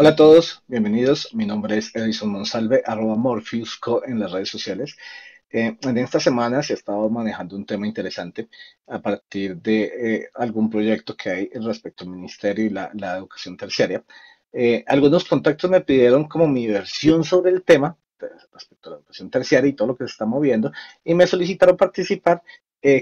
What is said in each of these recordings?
Hola a todos, bienvenidos. Mi nombre es Edison Monsalve, arroba Morpheusco en las redes sociales. Eh, en esta semana se ha estado manejando un tema interesante a partir de eh, algún proyecto que hay respecto al ministerio y la, educación terciaria. Eh, algunos contactos me pidieron como mi versión sobre el tema respecto a la educación terciaria y todo lo que se está moviendo y me solicitaron participar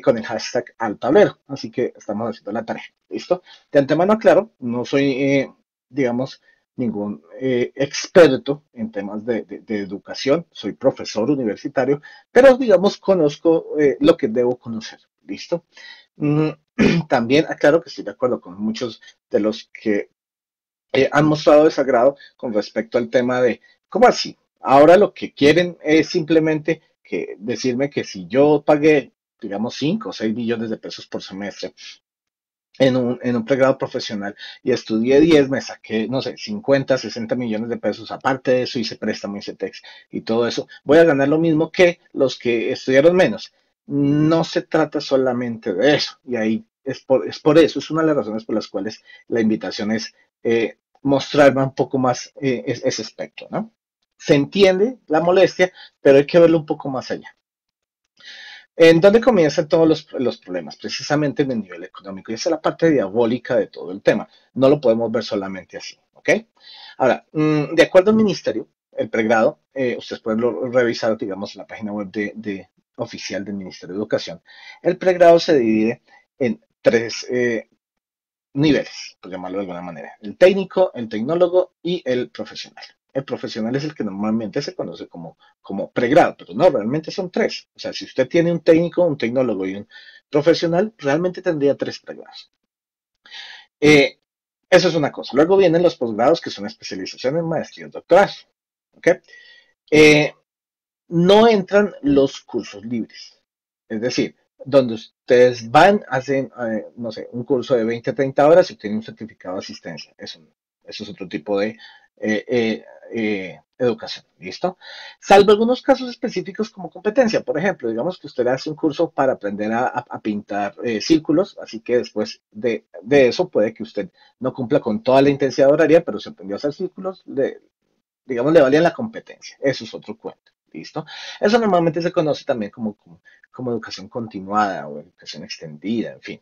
con el hashtag al tablero. Así que estamos haciendo la tarea. ¿Listo? De antemano aclaro, no soy, digamos, ningún eh, experto en temas de, educación, soy profesor universitario, pero digamos conozco eh, lo que debo conocer, ¿listo? Mm, también aclaro que estoy de acuerdo con muchos de los que eh, han mostrado desagrado con respecto al tema de, ¿cómo así? Ahora lo que quieren es simplemente que decirme que si yo pagué, digamos, 5 o 6 millones de pesos por semestre en un, en un pregrado profesional y estudié 10, me saqué, no sé, 50, 60 millones de pesos. Aparte de eso, hice préstamo, hice tex y todo eso. Voy a ganar lo mismo que los que estudiaron menos. No se trata solamente de eso. Y ahí es por, es por eso, es una de las razones por las cuales la invitación es eh, mostrarme un poco más eh, ese espectro, ¿no? Se entiende la molestia, pero hay que verlo un poco más allá. ¿En dónde comienzan todos los, problemas? Precisamente en el nivel económico. Y esa es la parte diabólica de todo el tema. No lo podemos ver solamente así. ¿Ok? Ahora, mm, de acuerdo al ministerio, el pregrado, eh, ustedes pueden revisar, digamos, la página web de, oficial del Ministerio de Educación. El pregrado se divide en tres eh, niveles, por llamarlo de alguna manera. El técnico, el tecnólogo y el profesional el profesional es el que normalmente se conoce como, como pregrado, pero no, realmente son tres. O sea, si usted tiene un técnico, un tecnólogo y un profesional, realmente tendría tres pregrados. Eh, eso es una cosa. Luego vienen los posgrados, que son especializaciones, maestrías, doctorados. Eh, no entran los cursos libres. Es decir, donde ustedes van, hacen, eh, no sé, un curso de 20 a 30 horas y obtienen un certificado de asistencia. Eso, eso es otro tipo de eh, educación. ¿Listo? Salvo algunos casos específicos como competencia. Por ejemplo, digamos que usted hace un curso para aprender a, pintar eh, círculos, así que después de, eso puede que usted no cumpla con toda la intensidad horaria, pero se aprendió a hacer círculos, digamos, le valía la competencia. Eso es otro cuento. ¿Listo? Eso normalmente se conoce también como, como, como, educación continuada o educación extendida, en fin.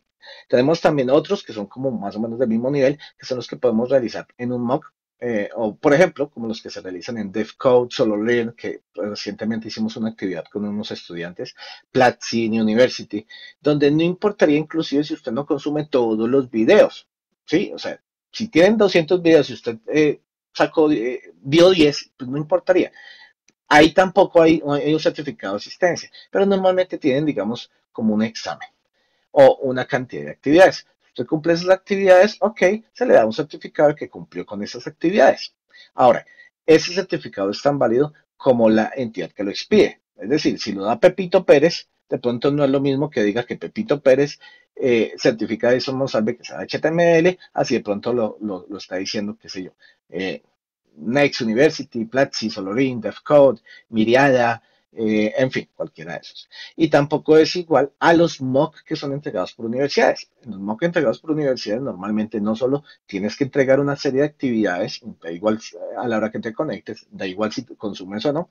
Tenemos también otros que son como más o menos del mismo nivel, que son los que podemos realizar en un MOOC eh, o por ejemplo, como los que se realizan en DevCode, SoloLearn, que recientemente hicimos una actividad con unos estudiantes, Platzi University, donde no importaría inclusive si usted no consume todos los videos, ¿sí? O sea, si tienen 200 videos y usted eh, sacó, eh, vio 10, pues no importaría. Ahí tampoco hay, hay un certificado de asistencia, pero normalmente tienen, digamos, como un examen o una cantidad de actividades usted cumple esas actividades, ok, se le da un certificado de que cumplió con esas actividades. Ahora, ese certificado es tan válido como la entidad que lo expide. Es decir, si lo da Pepito Pérez, de pronto no es lo mismo que diga que Pepito Pérez eh, certifica de eso salve que sea HTML, así de pronto lo, está diciendo, qué sé yo, eh, Next University, Platzi, Solorin, DevCode, Miriada, eh, en fin, cualquiera de esos. Y tampoco es igual a los MOOC que son entregados por universidades. En los MOOC entregados por universidades normalmente no solo tienes que entregar una serie de actividades, da igual a la hora que te conectes, da igual si consumes o no,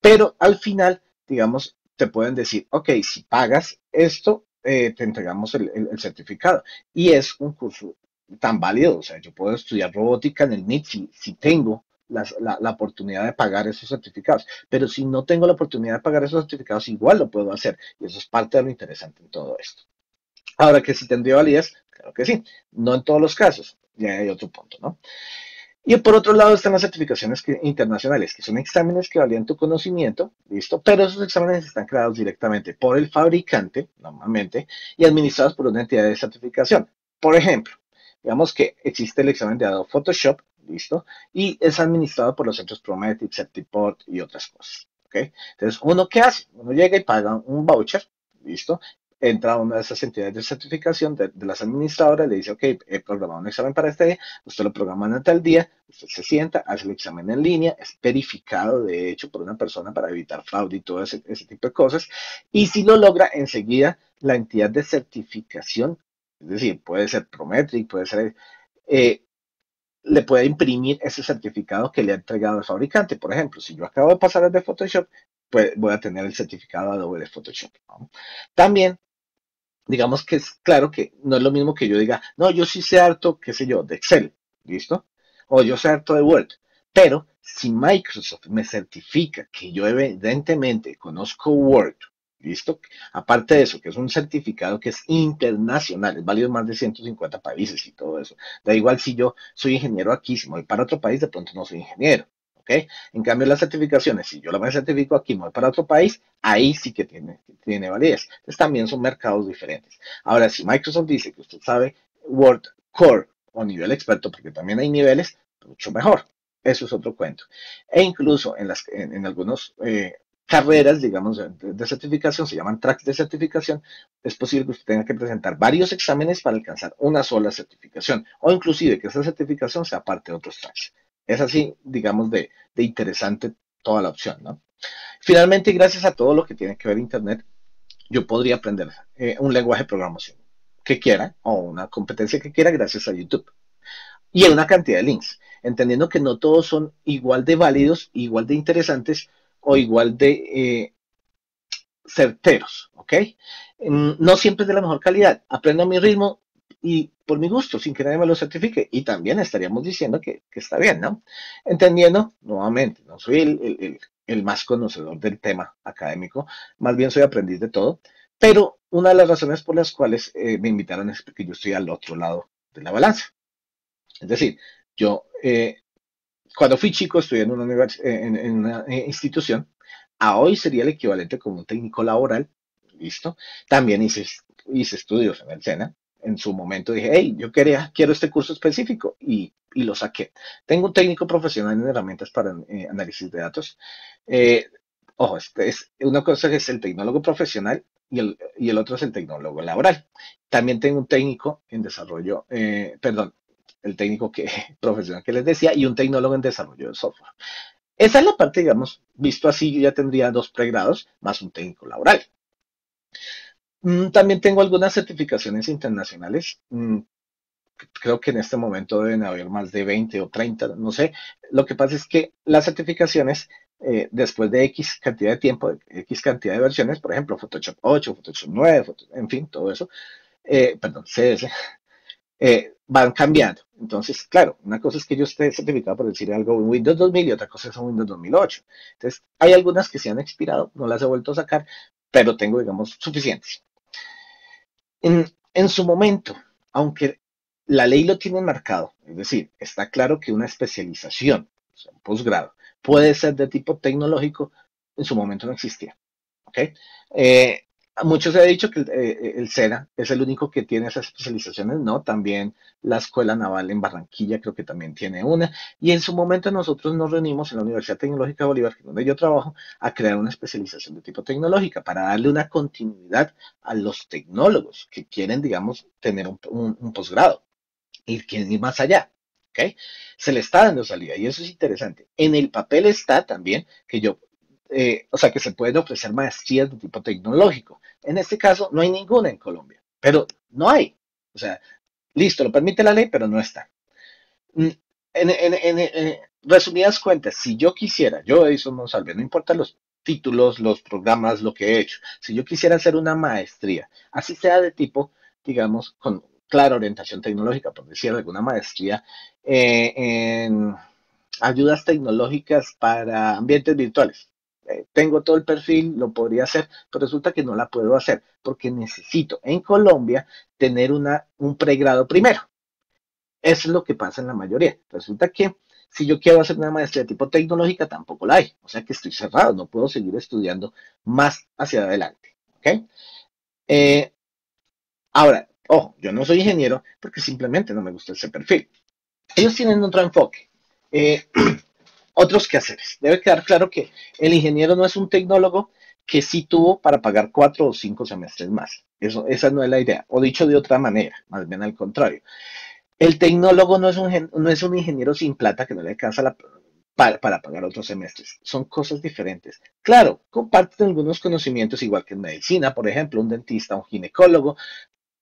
pero al final, digamos, te pueden decir, ok, si pagas esto, eh, te entregamos el, certificado. Y es un curso tan válido, o sea, yo puedo estudiar robótica en el MIT si tengo la, oportunidad de pagar esos certificados. Pero si no tengo la oportunidad de pagar esos certificados, igual lo puedo hacer. Y eso es parte de lo interesante en todo esto. Ahora que si tendría validez, claro que sí. No en todos los casos. Ya hay otro punto, ¿no? Y por otro lado están las certificaciones internacionales, que son exámenes que valían tu conocimiento, listo, pero esos exámenes están creados directamente por el fabricante, normalmente, y administrados por una entidad de certificación. Por ejemplo, digamos que existe el examen de Adobe Photoshop, ¿listo? Y es administrado por los centros Prometric, Certiport y otras cosas, ¿ok? Entonces, ¿uno qué hace? Uno llega y paga un voucher, ¿listo? Entra a una de esas entidades de certificación de, las administradoras, le dice, ok, he programado un examen para este día, usted lo programa en tal día, usted se sienta, hace el examen en línea, es verificado, de hecho, por una persona para evitar fraude y todo ese, tipo de cosas, y si lo logra, enseguida la entidad de certificación, es decir, puede ser Prometric, puede ser... Eh, le pueda imprimir ese certificado que le ha entregado el fabricante. Por ejemplo, si yo acabo de pasar el de Photoshop, pues voy a tener el certificado Adobe de Photoshop. También, digamos que es claro que no es lo mismo que yo diga, no, yo sí sé harto, qué sé yo, de Excel, ¿listo? O yo sé harto de Word. Pero si Microsoft me certifica que yo evidentemente conozco Word, ¿Listo? Aparte de eso, que es un certificado que es internacional, es válido en más de 150 países y todo eso. Da igual si yo soy ingeniero aquí, si me voy para otro país, de pronto no soy ingeniero. ¿ok? En cambio, las certificaciones, si yo la certifico aquí, me voy para otro país, ahí sí que tiene, tiene validez. Entonces también son mercados diferentes. Ahora, si Microsoft dice que usted sabe Word Core o nivel experto, porque también hay niveles, mucho mejor. Eso es otro cuento. E incluso en, las, en, algunos eh, carreras, digamos, de, certificación, se llaman tracks de certificación, es posible que usted tenga que presentar varios exámenes para alcanzar una sola certificación, o inclusive que esa certificación sea parte de otros tracks. Es así, digamos, de, interesante toda la opción, ¿no? Finalmente, gracias a todo lo que tiene que ver Internet, yo podría aprender eh, un lenguaje de programación que quiera o una competencia que quiera gracias a YouTube. Y en una cantidad de links, entendiendo que no todos son igual de válidos, igual de interesantes, o igual de eh, certeros, ¿ok? Mm, no siempre es de la mejor calidad. Aprendo a mi ritmo y por mi gusto, sin que nadie me lo certifique. Y también estaríamos diciendo que, está bien, ¿no? Entendiendo, nuevamente, no soy el, más conocedor del tema académico, más bien soy aprendiz de todo, pero una de las razones por las cuales eh, me invitaron es porque yo estoy al otro lado de la balanza. Es decir, yo eh, cuando fui chico estudié en una, en, una eh, institución, a hoy sería el equivalente como un técnico laboral, ¿listo? También hice, hice estudios en el SENA. En su momento dije, hey, yo quería, quiero este curso específico y, y lo saqué. Tengo un técnico profesional en herramientas para eh, análisis de datos. Eh, ojo, este es, una cosa es el tecnólogo profesional y el, y el otro es el tecnólogo laboral. También tengo un técnico en desarrollo, perdón, el técnico que, profesional que les decía, y un tecnólogo en desarrollo de software. Esa es la parte, digamos, visto así, yo ya tendría dos pregrados más un técnico laboral. Mm, también tengo algunas certificaciones internacionales. Mm, creo que en este momento deben haber más de 20 o 30, no sé. Lo que pasa es que las certificaciones, eh, después de X cantidad de tiempo, X cantidad de versiones, por ejemplo, Photoshop 8, Photoshop 9, en fin, todo eso, eh, perdón, CS, eh, van cambiando. Entonces, claro, una cosa es que yo esté certificado por decir algo en Windows 2000 y otra cosa es en Windows 2008. Entonces, hay algunas que se han expirado, no las he vuelto a sacar, pero tengo, digamos, suficientes. En, en su momento, aunque la ley lo tiene marcado, es decir, está claro que una especialización, o sea, un posgrado, puede ser de tipo tecnológico, en su momento no existía. ¿ok? Eh, muchos ha dicho que eh, el, SENA es el único que tiene esas especializaciones, ¿no? También la Escuela Naval en Barranquilla creo que también tiene una. Y en su momento nosotros nos reunimos en la Universidad Tecnológica de Bolívar, donde yo trabajo, a crear una especialización de tipo tecnológica para darle una continuidad a los tecnólogos que quieren, digamos, tener un, posgrado y quieren ir más allá. ¿ok? Se le está dando salida y eso es interesante. En el papel está también que yo eh, o sea, que se pueden ofrecer maestrías de tipo tecnológico. En este caso, no hay ninguna en Colombia, pero no hay. O sea, listo, lo permite la ley, pero no está. Mm, en, resumidas cuentas, si yo quisiera, yo Edison Monsalve, no importa los títulos, los programas, lo que he hecho, si yo quisiera hacer una maestría, así sea de tipo, digamos, con clara orientación tecnológica, por decir alguna maestría eh, en ayudas tecnológicas para ambientes virtuales, eh, tengo todo el perfil, lo podría hacer, pero resulta que no la puedo hacer porque necesito en Colombia tener una, un pregrado primero. Eso es lo que pasa en la mayoría. Resulta que si yo quiero hacer una maestría de tipo tecnológica, tampoco la hay. O sea que estoy cerrado, no puedo seguir estudiando más hacia adelante. ¿ok? Eh, ahora, ojo, yo no soy ingeniero porque simplemente no me gusta ese perfil. Ellos tienen otro enfoque. Eh, otros quehaceres. Debe quedar claro que el ingeniero no es un tecnólogo que sí tuvo para pagar cuatro o cinco semestres más. Eso, esa no es la idea. O dicho de otra manera, más bien al contrario. El tecnólogo no es un, no es un ingeniero sin plata que no le alcanza para, para, pagar otros semestres. Son cosas diferentes. Claro, comparten algunos conocimientos, igual que en medicina, por ejemplo, un dentista, un ginecólogo,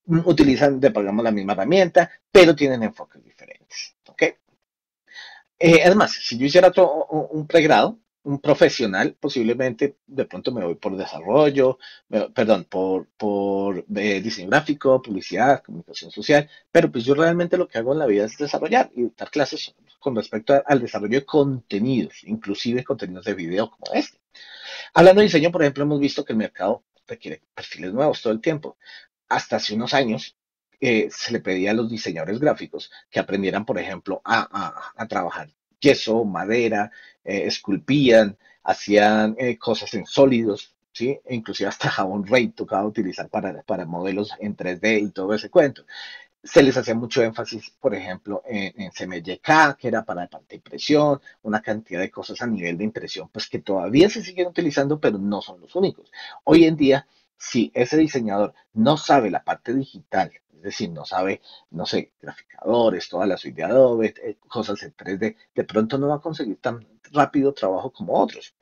utilizan, de, pagamos la misma herramienta, pero tienen enfoques diferentes. Eh, además, si yo hiciera otro, un pregrado, un profesional, posiblemente de pronto me voy por desarrollo, perdón, por, por eh, diseño gráfico, publicidad, comunicación social, pero pues yo realmente lo que hago en la vida es desarrollar y dar clases con respecto al desarrollo de contenidos, inclusive contenidos de video como este. Hablando de diseño, por ejemplo, hemos visto que el mercado requiere perfiles nuevos todo el tiempo. Hasta hace unos años eh, se le pedía a los diseñadores gráficos que aprendieran, por ejemplo, a, trabajar yeso, madera, eh, esculpían, hacían eh, cosas en sólidos, ¿sí? E inclusive hasta jabón rey tocaba utilizar para, para modelos en 3D y todo ese cuento se les hacía mucho énfasis, por ejemplo, en, en CMYK, que era para la parte de impresión, una cantidad de cosas a nivel de impresión, pues que todavía se siguen utilizando, pero no son los únicos. Hoy en día, si ese diseñador no sabe la parte digital, es decir, no sabe, no sé, graficadores, toda la suite de Adobe, eh, cosas en 3D, de pronto no va a conseguir tan rápido trabajo como otros.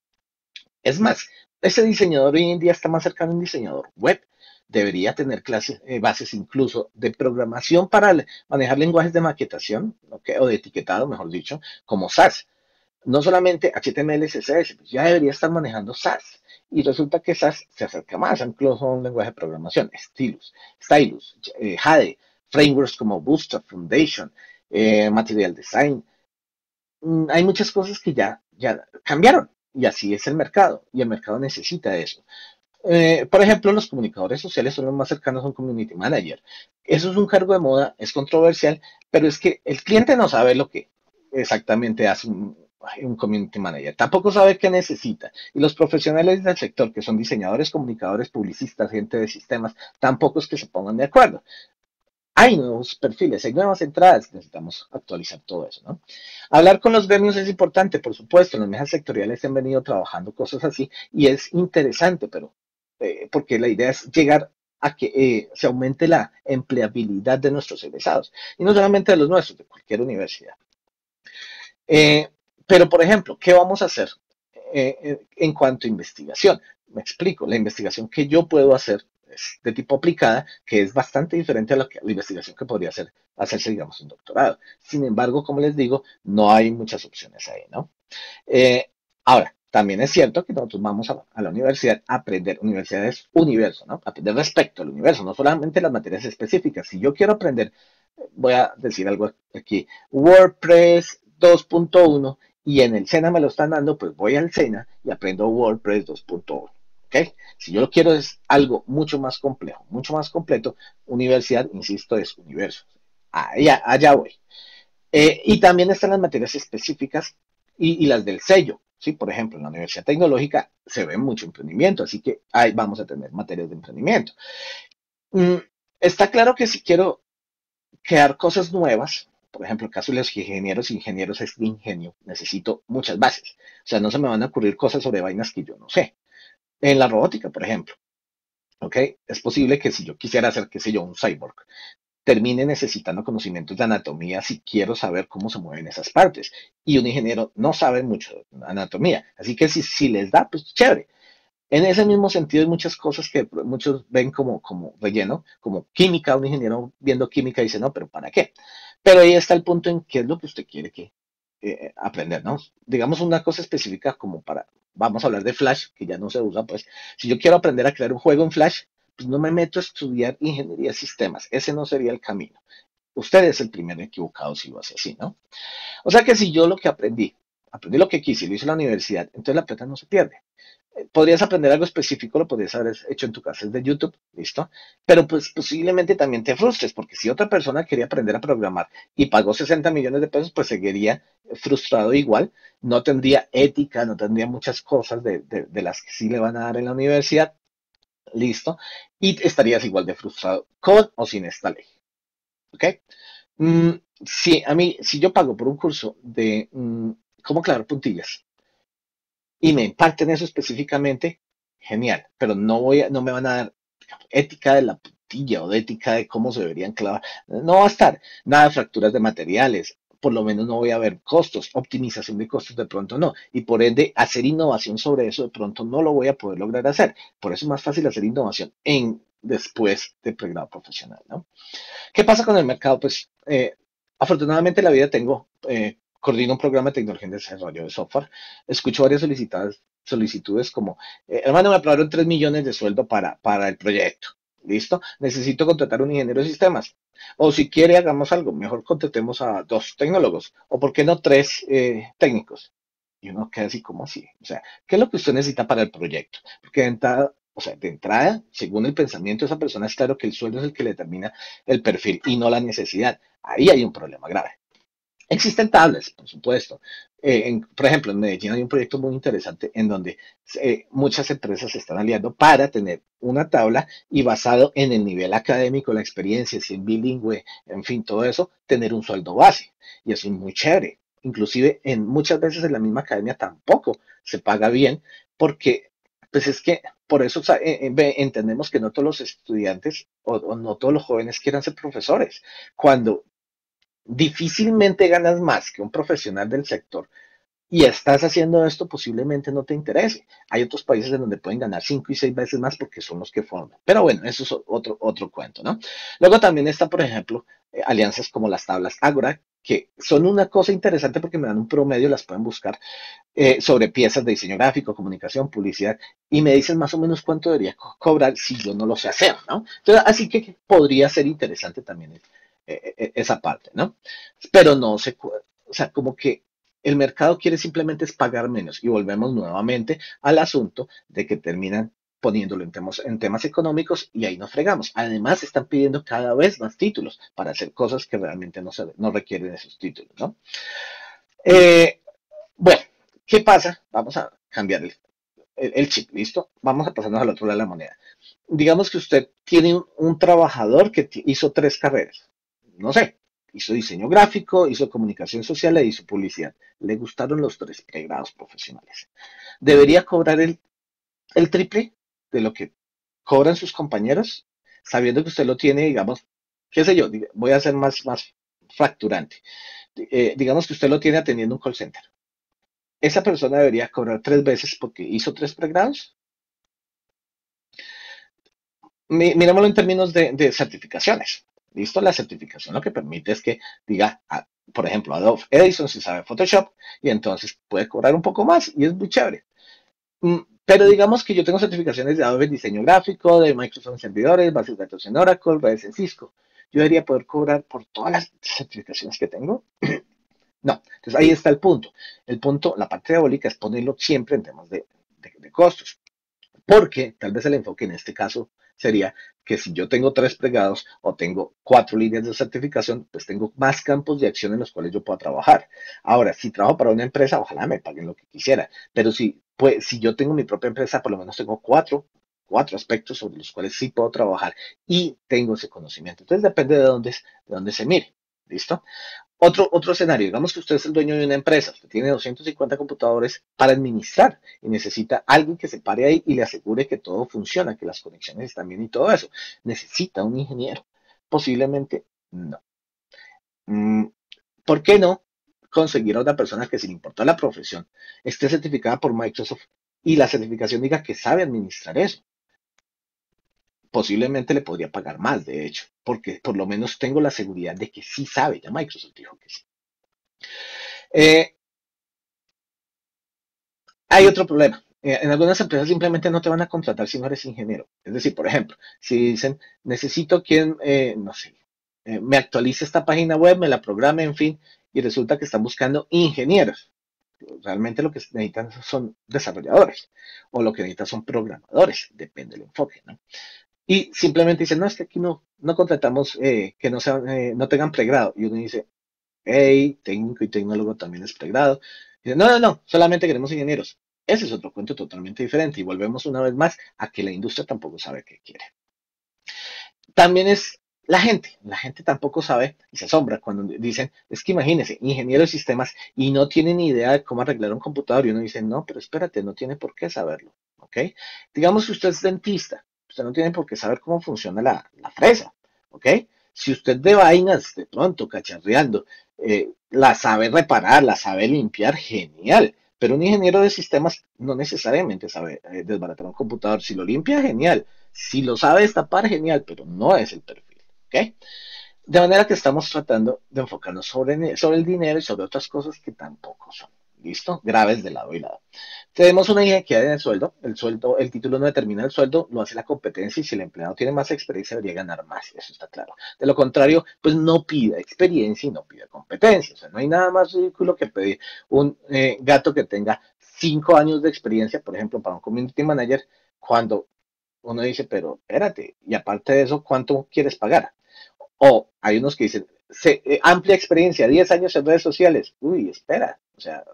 Es más, ese diseñador hoy en día está más cercano a un diseñador web, debería tener clases, eh, bases incluso de programación para manejar lenguajes de maquetación o de etiquetado, mejor dicho, como SAS. No solamente HTML, CSS, ya debería estar manejando SAS. Y resulta que SAS se acerca más incluso a un lenguaje de programación, Stylus, Stylus, eh, Jade, frameworks como Bootstrap, Foundation, eh, Material Design. Mm, hay muchas cosas que ya, ya cambiaron y así es el mercado y el mercado necesita eso. Eh, por ejemplo, los comunicadores sociales son los más cercanos a un community manager. Eso es un cargo de moda, es controversial, pero es que el cliente no sabe lo que exactamente hace un, community manager. Tampoco sabe qué necesita. Y los profesionales del sector, que son diseñadores, comunicadores, publicistas, gente de sistemas, tampoco es que se pongan de acuerdo. Hay nuevos perfiles, hay nuevas entradas, necesitamos actualizar todo eso, ¿no? Hablar con los gremios es importante, por supuesto, en las mesas sectoriales han venido trabajando cosas así y es interesante, pero eh, porque la idea es llegar a que eh, se aumente la empleabilidad de nuestros egresados, y no solamente de los nuestros, de cualquier universidad. Eh, pero, por ejemplo, ¿qué vamos a hacer en cuanto a investigación? Me explico, la investigación que yo puedo hacer es de tipo aplicada, que es bastante diferente a la, investigación que podría hacer, hacerse, digamos, un doctorado. Sin embargo, como les digo, no hay muchas opciones ahí, ¿no? ahora, también es cierto que nosotros vamos a, la universidad a aprender, universidad es universo, ¿no? Aprender respecto al universo, no solamente las materias específicas. Si yo quiero aprender, voy a decir algo aquí, WordPress 2.1 y en el SENA me lo están dando, pues voy al SENA y aprendo WordPress 2.1. ¿ok? Si yo lo quiero es algo mucho más complejo, mucho más completo, universidad, insisto, es universo. Allá, allá voy. Eh, y también están las materias específicas y las del sello. ¿sí? Por ejemplo, en la Universidad Tecnológica se ve mucho emprendimiento, así que ahí vamos a tener materias de emprendimiento. Mm, está claro que si quiero crear cosas nuevas, por ejemplo, el caso de los ingenieros, ingenieros es ingenio, necesito muchas bases. O sea, no se me van a ocurrir cosas sobre vainas que yo no sé. En la robótica, por ejemplo, ¿ok? Es posible que si yo quisiera hacer, qué sé yo, un cyborg, termine necesitando conocimientos de anatomía si quiero saber cómo se mueven esas partes. Y un ingeniero no sabe mucho de anatomía. Así que si, si les da, pues chévere. En ese mismo sentido hay muchas cosas que muchos ven como, como relleno, como química, un ingeniero viendo química dice, no, pero ¿para qué? Pero ahí está el punto en qué es lo que usted quiere que eh, aprender, ¿no? Digamos una cosa específica como para, vamos a hablar de Flash, que ya no se usa, pues si yo quiero aprender a crear un juego en Flash, pues no me meto a estudiar ingeniería de sistemas. Ese no sería el camino. Usted es el primero equivocado si lo hace así, ¿no? O sea que si yo lo que aprendí, aprendí lo que quise lo hice en la universidad, entonces la plata no se pierde. Podrías aprender algo específico, lo podrías haber hecho en tu casa de YouTube, ¿listo? Pero pues posiblemente también te frustres, porque si otra persona quería aprender a programar y pagó 60 millones de pesos, pues seguiría frustrado igual, no tendría ética, no tendría muchas cosas de, de las que sí le van a dar en la universidad, listo, y estarías igual de frustrado con o sin esta ley. ¿Ok? Mm, si a mí, si yo pago por un curso de mm, cómo aclarar puntillas y me imparten eso específicamente, genial, pero no voy a, no me van a dar ética de la puntilla o de ética de cómo se deberían clavar. No va a estar nada de fracturas de materiales, por lo menos no voy a ver costos, optimización de costos de pronto no, y por ende hacer innovación sobre eso de pronto no lo voy a poder lograr hacer. Por eso es más fácil hacer innovación en después de pregrado profesional, ¿no? ¿Qué pasa con el mercado? Pues eh, afortunadamente en la vida tengo eh, coordino un programa de tecnología de desarrollo de software, escucho varias solicitadas, solicitudes como, eh, hermano, me aprobaron 3 millones de sueldo para, para el proyecto. ¿Listo? Necesito contratar un ingeniero de sistemas. O si quiere, hagamos algo. Mejor contratemos a dos tecnólogos. O por qué no tres eh, técnicos. Y uno queda así como así. O sea, ¿qué es lo que usted necesita para el proyecto? Porque de entrada, o sea, de entrada, según el pensamiento de esa persona, es claro que el sueldo es el que le determina el perfil y no la necesidad. Ahí hay un problema grave. Existen tablas, por supuesto. Eh, por ejemplo, en Medellín hay un proyecto muy interesante en donde eh, muchas empresas se están aliando para tener una tabla y basado en el nivel académico, la experiencia, si es bilingüe, en fin, todo eso, tener un sueldo base. Y eso es muy chévere. Inclusive en muchas veces en la misma academia tampoco se paga bien porque pues es que por eso eh, entendemos que no todos los estudiantes o, no todos los jóvenes quieran ser profesores. Cuando difícilmente ganas más que un profesional del sector y estás haciendo esto, posiblemente no te interese. Hay otros países en donde pueden ganar cinco y seis veces más porque son los que forman. Pero bueno, eso es otro, otro cuento, ¿no? Luego también está, por ejemplo, eh, alianzas como las tablas Agora, que son una cosa interesante porque me dan un promedio, las pueden buscar, eh, sobre piezas de diseño gráfico, comunicación, publicidad, y me dicen más o menos cuánto debería cobrar si yo no lo sé hacer, ¿no? Entonces, así que podría ser interesante también esa parte, ¿no? Pero no se, o sea, como que el mercado quiere simplemente es pagar menos y volvemos nuevamente al asunto de que terminan poniéndolo en temas, en temas económicos y ahí nos fregamos. Además, están pidiendo cada vez más títulos para hacer cosas que realmente no, se, no requieren esos títulos, ¿no? Eh, bueno, ¿qué pasa? Vamos a cambiar el, chip, ¿listo? Vamos a pasarnos al otro lado de la moneda. Digamos que usted tiene un trabajador que hizo tres carreras no sé, hizo diseño gráfico, hizo comunicación social e hizo publicidad. Le gustaron los tres pregrados profesionales. ¿Debería cobrar el, triple de lo que cobran sus compañeros? Sabiendo que usted lo tiene, digamos, qué sé yo, voy a ser más, más fracturante. Eh, digamos que usted lo tiene atendiendo un call center. ¿Esa persona debería cobrar tres veces porque hizo tres pregrados? Mirámoslo en términos de certificaciones. ¿Listo? La certificación lo que permite es que diga, ah, por ejemplo, Adobe Edison si sabe Photoshop y entonces puede cobrar un poco más y es muy chévere. Mm, pero digamos que yo tengo certificaciones de Adobe Diseño Gráfico, de Microsoft Servidores, bases de datos en Oracle, redes en Cisco. Yo debería poder cobrar por todas las certificaciones que tengo. no, entonces ahí está el punto. El punto, la parte diabólica es ponerlo siempre en temas de, de costos. Porque tal vez el enfoque en este caso sería que si yo tengo tres plegados o tengo cuatro líneas de certificación, pues tengo más campos de acción en los cuales yo puedo trabajar. Ahora, si trabajo para una empresa, ojalá me paguen lo que quisiera, pero si, pues, si yo tengo mi propia empresa, por lo menos tengo cuatro, cuatro aspectos sobre los cuales sí puedo trabajar y tengo ese conocimiento. Entonces depende de dónde, de dónde se mire. ¿Listo? Otro, otro escenario, digamos que usted es el dueño de una empresa, usted tiene 250 computadores para administrar y necesita alguien que se pare ahí y le asegure que todo funciona, que las conexiones están bien y todo eso. Necesita un ingeniero. Posiblemente no. Mm, ¿Por qué no conseguir a una persona que sin importar la profesión esté certificada por Microsoft y la certificación diga que sabe administrar eso? Posiblemente le podría pagar más, de hecho, porque por lo menos tengo la seguridad de que sí sabe, ya Microsoft dijo que sí. Eh, hay otro problema. Eh, en algunas empresas simplemente no te van a contratar si no eres ingeniero. Es decir, por ejemplo, si dicen, necesito quien, eh, no sé, me actualice esta página web, me la programe, en fin, y resulta que están buscando ingenieros. Realmente lo que necesitan son desarrolladores o lo que necesitan son programadores, depende del enfoque, ¿no? Y simplemente dicen, no, es que aquí no, no contratamos eh, que no, sean, eh, no tengan pregrado. Y uno dice, hey, técnico y tecnólogo también es pregrado. Dice, no, no, no, solamente queremos ingenieros. Ese es otro cuento totalmente diferente y volvemos una vez más a que la industria tampoco sabe qué quiere. También es la gente, la gente tampoco sabe y se asombra cuando dicen, es que imagínese, ingeniero de sistemas y no tiene ni idea de cómo arreglar un computador y uno dice, no, pero espérate, no tiene por qué saberlo, ¿ok? Digamos que usted es dentista Usted no tiene por qué saber cómo funciona la, fresa, ¿ok? Si usted de vainas, de pronto, cacharreando, eh, la sabe reparar, la sabe limpiar, genial. Pero un ingeniero de sistemas no necesariamente sabe eh, desbaratar un computador. Si lo limpia, genial. Si lo sabe destapar, genial, pero no es el perfil. ¿ok? De manera que estamos tratando de enfocarnos sobre, sobre el dinero y sobre otras cosas que tampoco son. ¿Listo? Graves de lado y lado. Tenemos una inequidad en el sueldo. El sueldo, el título no determina el sueldo, lo hace la competencia y si el empleado tiene más experiencia debería ganar más. Eso está claro. De lo contrario, pues no pida experiencia y no pida competencia. O sea, no hay nada más ridículo que pedir un eh, gato que tenga cinco años de experiencia, por ejemplo, para un community manager, cuando uno dice, pero espérate, y aparte de eso, ¿cuánto quieres pagar? O hay unos que dicen, eh, amplia experiencia, 10 años en redes sociales. Uy, espera, o sea,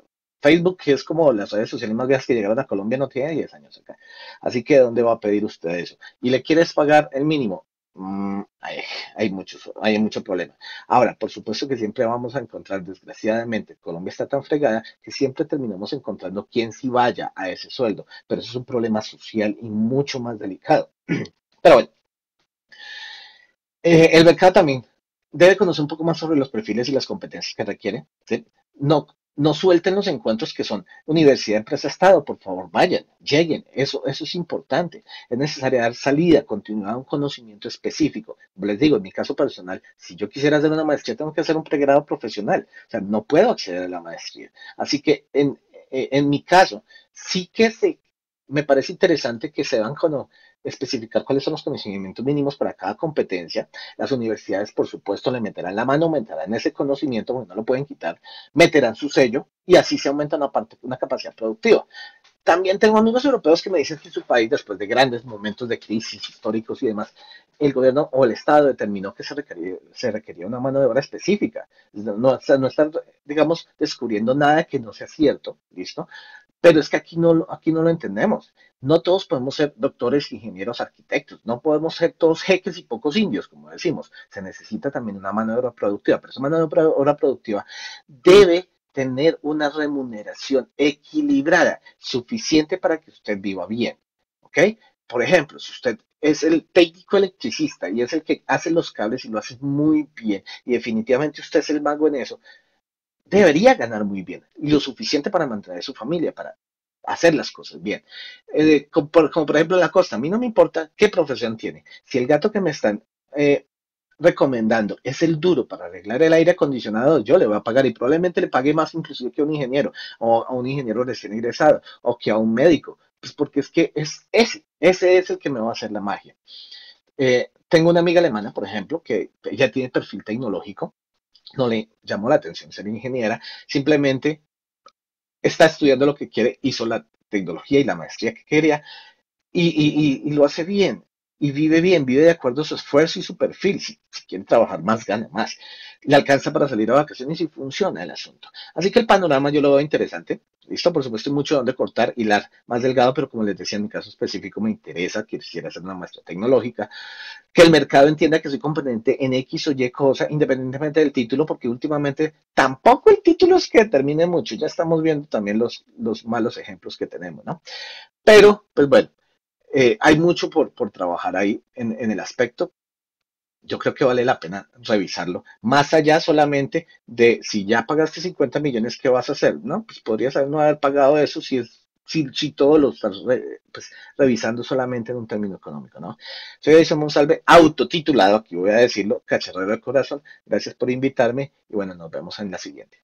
Facebook, que es como las redes sociales más grandes que llegaron a Colombia, no tiene 10 años acá. Así que, ¿dónde va a pedir usted eso? ¿Y le quieres pagar el mínimo? Mm, hay, muchos, hay mucho problema. Ahora, por supuesto que siempre vamos a encontrar, desgraciadamente, Colombia está tan fregada que siempre terminamos encontrando quién sí vaya a ese sueldo, pero eso es un problema social y mucho más delicado. Pero bueno, eh, el mercado también debe conocer un poco más sobre los perfiles y las competencias que requiere. No, no suelten los encuentros que son universidad, empresa, estado, por favor, vayan, lleguen, eso, eso es importante. Es necesario dar salida, continuar un conocimiento específico. les digo, en mi caso personal, si yo quisiera hacer una maestría, tengo que hacer un pregrado profesional, o sea, no puedo acceder a la maestría. Así que en, en mi caso, sí que se, me parece interesante que se van con especificar cuáles son los conocimientos mínimos para cada competencia. Las universidades, por supuesto, le meterán la mano, meterán ese conocimiento, porque no lo pueden quitar, meterán su sello y así se aumenta una, una capacidad productiva. También tengo amigos europeos que me dicen que en su país, después de grandes momentos de crisis históricos y demás, el gobierno o el Estado determinó que se requería, se requería una mano de obra específica. No, no están, digamos, descubriendo nada que no sea cierto, ¿listo? Pero es que aquí no, aquí no lo entendemos. No todos podemos ser doctores, ingenieros, arquitectos. No podemos ser todos jeques y pocos indios, como decimos. Se necesita también una mano de obra productiva, pero esa mano de obra productiva debe tener una remuneración equilibrada, suficiente para que usted viva bien. ¿Ok? Por ejemplo, si usted es el técnico electricista y es el que hace los cables y lo hace muy bien, y definitivamente usted es el mago en eso, debería ganar muy bien y lo suficiente para mantener a su familia, para hacer las cosas bien. Eh, como, por, ejemplo en la costa, a mí no me importa qué profesión tiene. Si el gato que me están eh, recomendando es el duro para arreglar el aire acondicionado, yo le voy a pagar y probablemente le pague más inclusive que a un ingeniero o a un ingeniero recién ingresado o que a un médico, pues porque es que es ese, ese es el que me va a hacer la magia. Eh, tengo una amiga alemana, por ejemplo, que ella tiene perfil tecnológico no le llamó la atención ser ingeniera, simplemente está estudiando lo que quiere, hizo la tecnología y la maestría que quería y, lo hace bien y vive bien, vive de acuerdo a su esfuerzo y su perfil. Si, quiere trabajar más, gana más. Le alcanza para salir a vacaciones y funciona el asunto. Así que el panorama yo lo veo interesante. Listo, por supuesto, hay mucho donde cortar, hilar más delgado, pero como les decía, en mi caso específico me interesa, quisiera hacer una maestra tecnológica, que el mercado entienda que soy competente en X o Y cosa, independientemente del título, porque últimamente tampoco el título es que determine mucho, ya estamos viendo también los, los malos ejemplos que tenemos, ¿no? Pero, pues bueno, eh, hay mucho por, por trabajar ahí en, en el aspecto, yo creo que vale la pena revisarlo. Más allá solamente de si ya pagaste 50 millones, ¿qué vas a hacer? ¿No? Pues podrías no haber pagado eso si es si, todo lo estás pues, revisando solamente en un término económico, ¿no? Soy Edison Monsalve, autotitulado, aquí voy a decirlo, cacharrero del corazón. Gracias por invitarme y bueno, nos vemos en la siguiente.